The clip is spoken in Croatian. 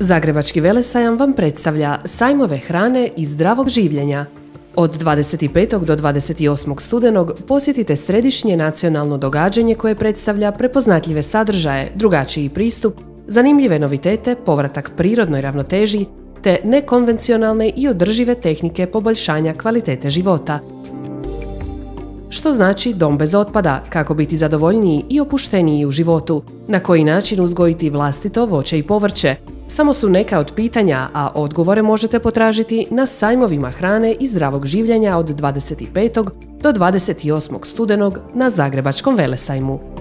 Zagrebački velesajam vam predstavlja sajmove hrane i zdravog življenja. Od 25. do 28. studenog posjetite središnje nacionalno događanje koje predstavlja prepoznatljive sadržaje, drugačiji pristup, zanimljive novitete, povratak prirodnoj ravnoteži te nekonvencionalne i održive tehnike poboljšanja kvalitete života. Što znači dom bez otpada, kako biti zadovoljniji i opušteniji u životu, na koji način uzgojiti vlastito voće i povrće, samo su neka od pitanja, a odgovore možete potražiti na sajmovima hrane i zdravog življenja od 25. do 28. studenog na Zagrebačkom velesajmu.